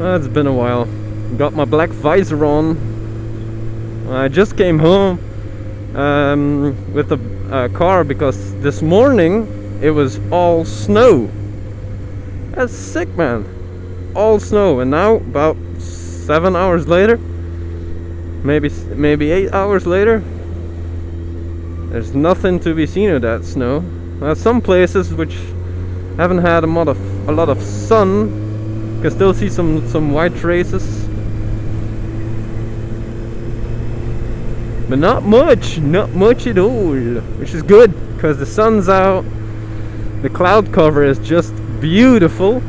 Uh, it's been a while. Got my black visor on. I just came home um, with the uh, car because this morning it was all snow. That's sick, man. All snow, and now about seven hours later, maybe maybe eight hours later, there's nothing to be seen of that snow. Now, some places which haven't had a lot of a lot of sun can still see some some white traces. But not much, not much at all, which is good because the sun's out. The cloud cover is just beautiful.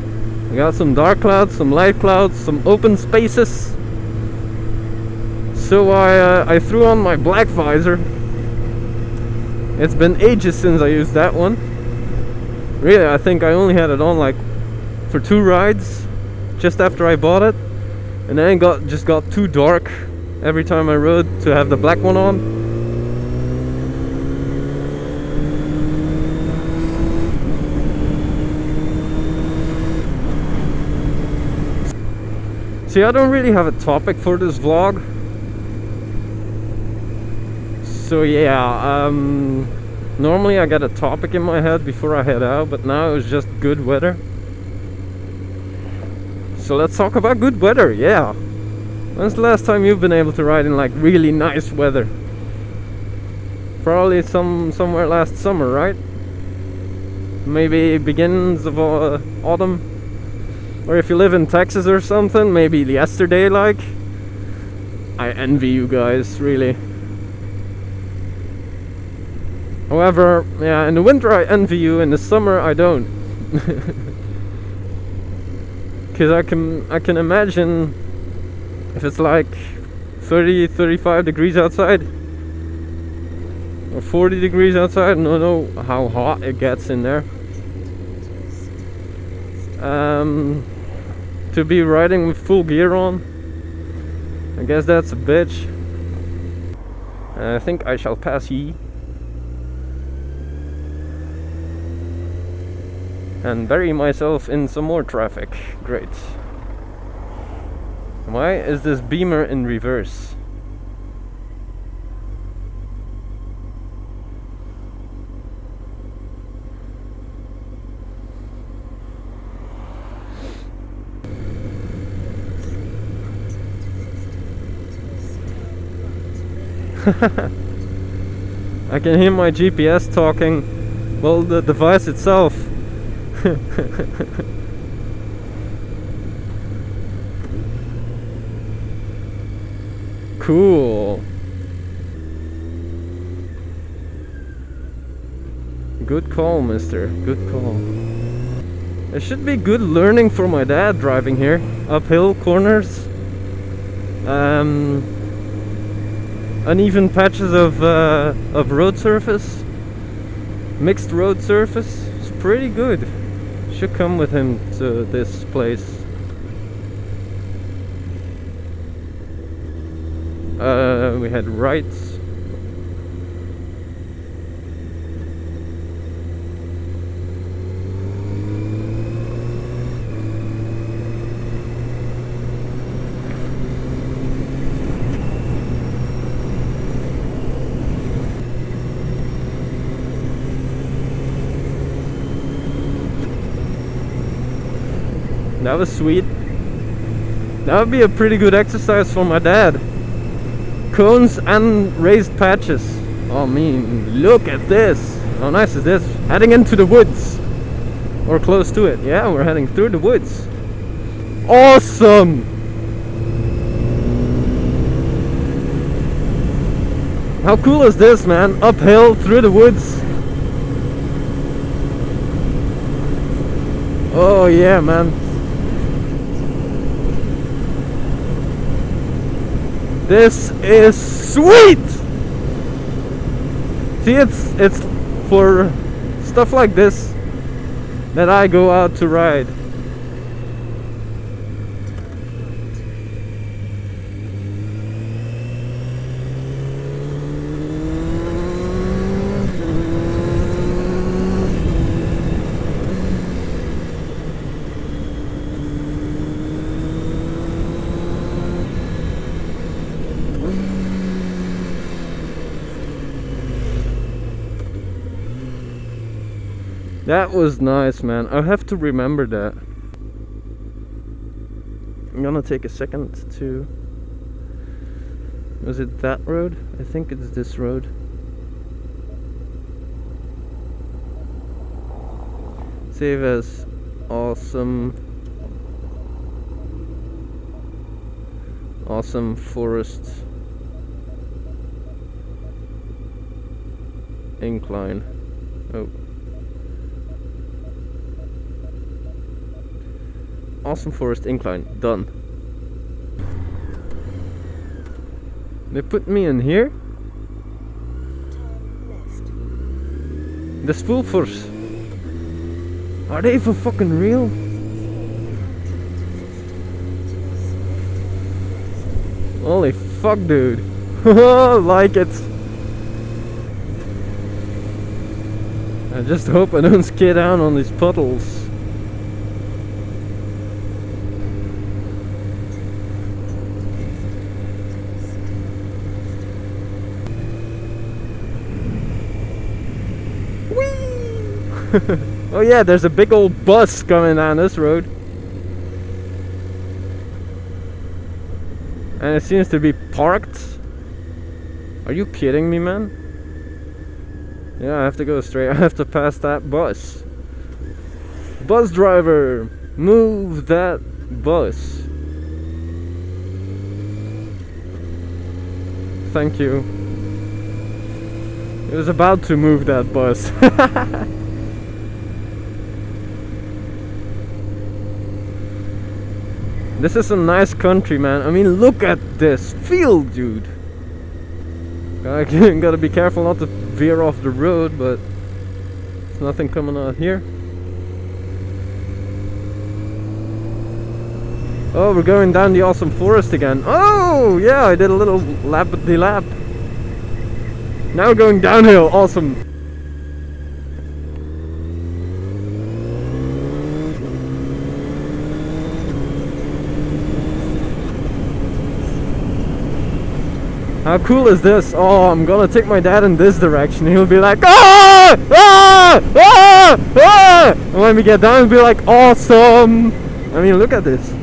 We got some dark clouds, some light clouds, some open spaces. So I uh, I threw on my black visor. It's been ages since I used that one. Really, I think I only had it on like for two rides just after I bought it. And then it got just got too dark every time I rode to have the black one on. See, I don't really have a topic for this vlog. So yeah, um, normally I get a topic in my head before I head out, but now it's just good weather. So let's talk about good weather, yeah. When's the last time you've been able to ride in like really nice weather? Probably some somewhere last summer, right? Maybe beginnings of uh, autumn. Or if you live in Texas or something, maybe yesterday like. I envy you guys, really. However, yeah, in the winter I envy you, in the summer I don't. Cause I can I can imagine if it's like 30 35 degrees outside or 40 degrees outside I don't know how hot it gets in there. Um, to be riding with full gear on I guess that's a bitch. I think I shall pass ye and bury myself in some more traffic great why is this beamer in reverse? I can hear my GPS talking. Well, the device itself. Cool. Good call, mister. Good call. It should be good learning for my dad driving here. Uphill corners. Um, uneven patches of, uh, of road surface. Mixed road surface. It's pretty good. Should come with him to this place. Uh, we had rights. That was sweet. That would be a pretty good exercise for my dad cones and raised patches. Oh, I mean, look at this. How nice is this? Heading into the woods. Or close to it. Yeah, we're heading through the woods. Awesome! How cool is this, man? Uphill, through the woods. Oh, yeah, man. This is sweet! See, it's, it's for stuff like this that I go out to ride. That was nice, man. I have to remember that. I'm gonna take a second to. Was it that road? I think it's this road. Save as awesome. Awesome forest incline. Oh. Awesome Forest Incline. Done. They put me in here? The spoofers. Are they for fucking real? Holy fuck, dude. like it. I just hope I don't skid down on these puddles. oh yeah, there's a big old bus coming down this road. And it seems to be parked. Are you kidding me, man? Yeah, I have to go straight. I have to pass that bus. Bus driver, move that bus. Thank you. It was about to move that bus. This is a nice country, man. I mean, look at this field, dude. I gotta be careful not to veer off the road, but there's nothing coming out here. Oh, we're going down the awesome forest again. Oh, yeah, I did a little lap the lap. Now going downhill. Awesome. How cool is this? Oh, I'm gonna take my dad in this direction. He'll be like, ah, ah, ah, ah. And when we get down, he'll be like, awesome. I mean, look at this.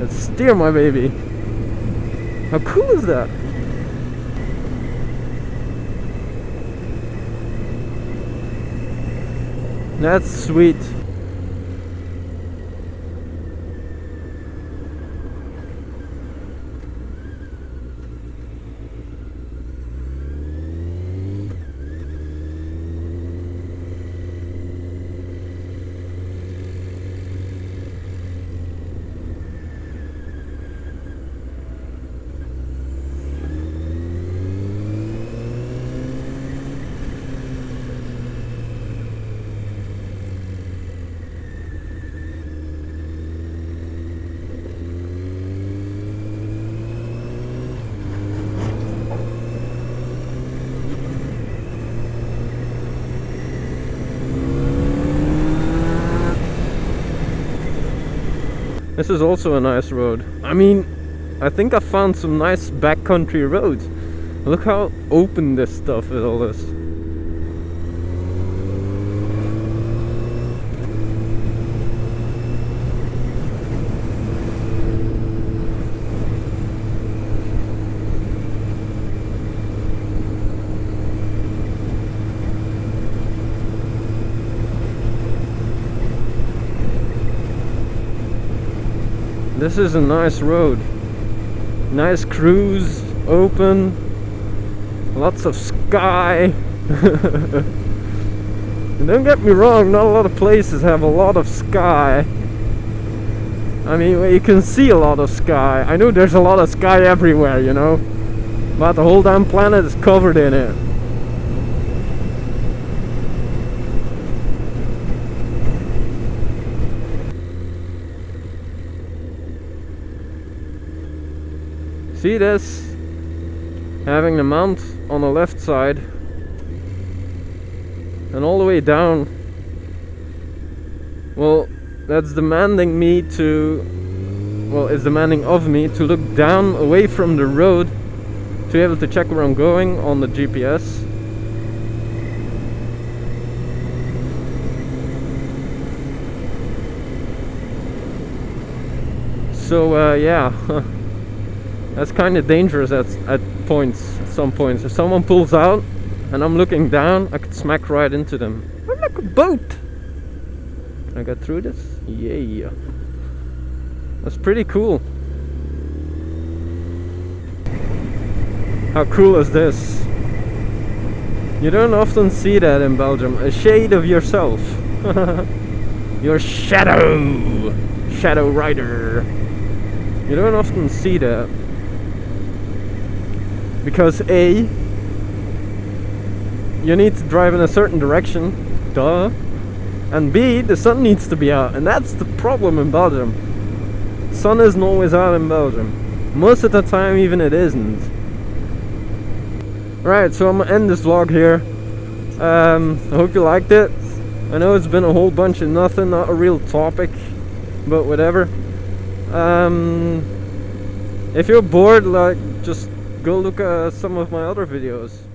Let's steer my baby. How cool is that? That's sweet. This is also a nice road. I mean, I think I found some nice backcountry roads. Look how open this stuff is, all this. This is a nice road. Nice cruise, open, lots of sky. don't get me wrong, not a lot of places have a lot of sky. I mean, you can see a lot of sky. I know there's a lot of sky everywhere, you know. But the whole damn planet is covered in it. See this? Having the mount on the left side and all the way down. Well, that's demanding me to well, it's demanding of me to look down away from the road to be able to check where I'm going on the GPS. So uh, yeah, that's kind of dangerous at, at points, some points. If someone pulls out and I'm looking down, I could smack right into them. I'm like a boat! Can I get through this? Yeah. That's pretty cool. How cool is this? You don't often see that in Belgium. A shade of yourself. Your shadow! Shadow Rider. You don't often see that. Because A, you need to drive in a certain direction, duh. And B, the sun needs to be out, and that's the problem in Belgium. Sun isn't always out in Belgium. Most of the time even it isn't. Right, so I'm gonna end this vlog here. Um, I hope you liked it. I know it's been a whole bunch of nothing, not a real topic, but whatever. Um, if you're bored, like, just go look at some of my other videos.